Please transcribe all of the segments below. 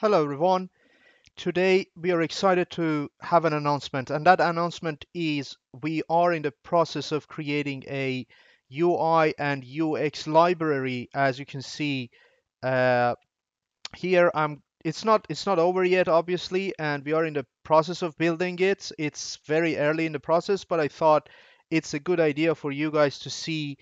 Hello everyone. Today we are excited to have an announcement and that announcement is we are in the process of creating a UI and UX library as you can see uh, here. I'm it's not it's not over yet obviously and we are in the process of building it. It's very early in the process but I thought it's a good idea for you guys to see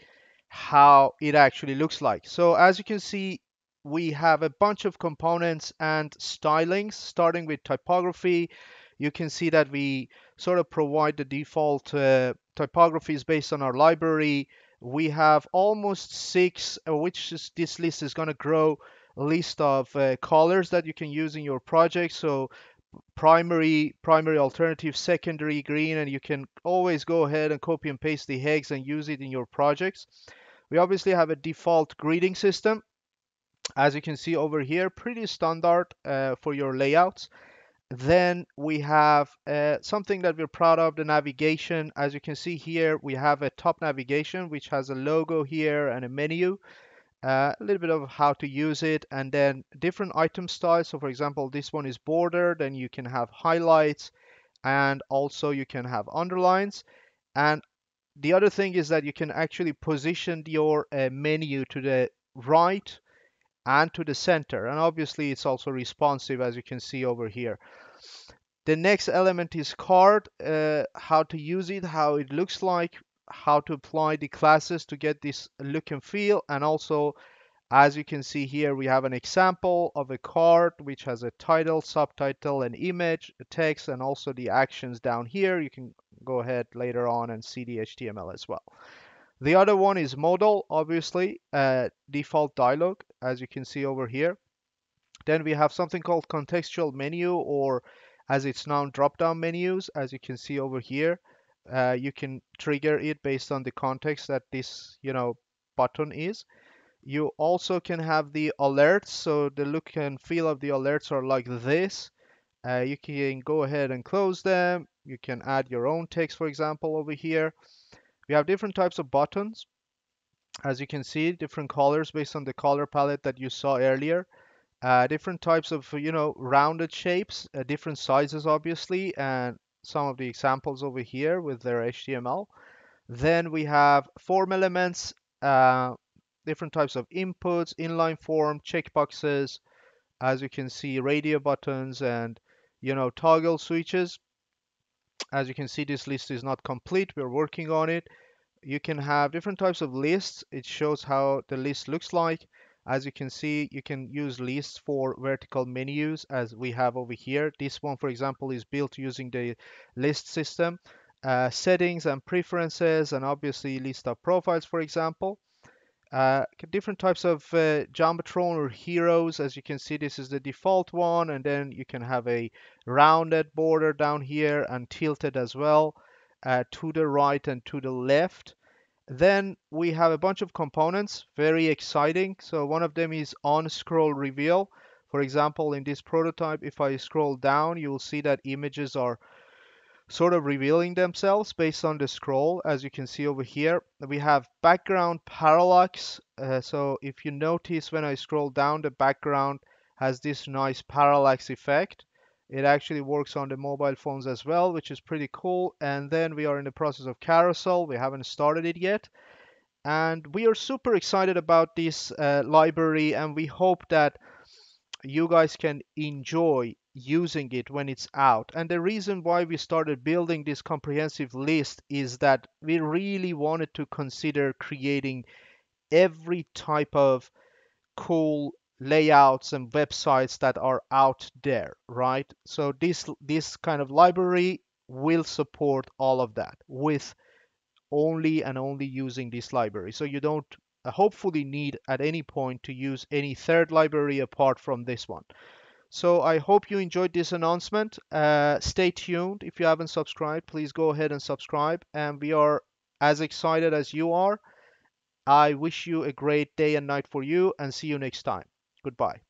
how it actually looks like. So as you can see we have a bunch of components and stylings starting with typography. You can see that we sort of provide the default uh, typographies based on our library. We have almost six uh, which is, this list is going to grow list of uh, colors that you can use in your project. So primary primary alternative secondary green and you can always go ahead and copy and paste the hex and use it in your projects. We obviously have a default grid system as you can see over here pretty standard uh, for your layouts. Then we have uh, something that we're proud of the navigation. As you can see here we have a top navigation which has a logo here and a menu uh, a little bit of how to use it and then different item styles. So for example this one is bordered and you can have highlights and also you can have underlines. And the other thing is that you can actually position your uh, menu to the right and to the center. And obviously it's also responsive as you can see over here. The next element is card uh, how to use it how it looks like how to apply the classes to get this look and feel. And also as you can see here we have an example of a card which has a title subtitle an image a text and also the actions down here. You can go ahead later on and see the HTML as well the other one is modal, obviously, uh, default dialog, as you can see over here. Then we have something called contextual menu, or as it's known, drop-down menus, as you can see over here. Uh, you can trigger it based on the context that this, you know, button is. You also can have the alerts, so the look and feel of the alerts are like this. Uh, you can go ahead and close them. You can add your own text, for example, over here. We have different types of buttons. As you can see, different colors based on the color palette that you saw earlier. Uh, different types of, you know, rounded shapes, uh, different sizes, obviously, and some of the examples over here with their HTML. Then we have form elements, uh, different types of inputs, inline form, checkboxes, as you can see, radio buttons and, you know, toggle switches as you can see this list is not complete. We're working on it. You can have different types of lists. It shows how the list looks like. As you can see you can use lists for vertical menus as we have over here. This one for example is built using the list system. Uh, settings and preferences and obviously list of profiles for example uh, different types of uh, or heroes. As you can see, this is the default one, and then you can have a rounded border down here and tilted as well uh, to the right and to the left. Then we have a bunch of components, very exciting. So one of them is on scroll reveal. For example, in this prototype, if I scroll down, you will see that images are sort of revealing themselves based on the scroll as you can see over here. We have background parallax uh, so if you notice when I scroll down the background has this nice parallax effect. It actually works on the mobile phones as well which is pretty cool. And then we are in the process of carousel. We haven't started it yet. And we are super excited about this uh, library and we hope that you guys can enjoy using it when it's out. And the reason why we started building this comprehensive list is that we really wanted to consider creating every type of cool layouts and websites that are out there, right? So this this kind of library will support all of that with only and only using this library. So you don't hopefully need at any point to use any third library apart from this one. So I hope you enjoyed this announcement. Uh, stay tuned. If you haven't subscribed, please go ahead and subscribe. And we are as excited as you are. I wish you a great day and night for you and see you next time. Goodbye.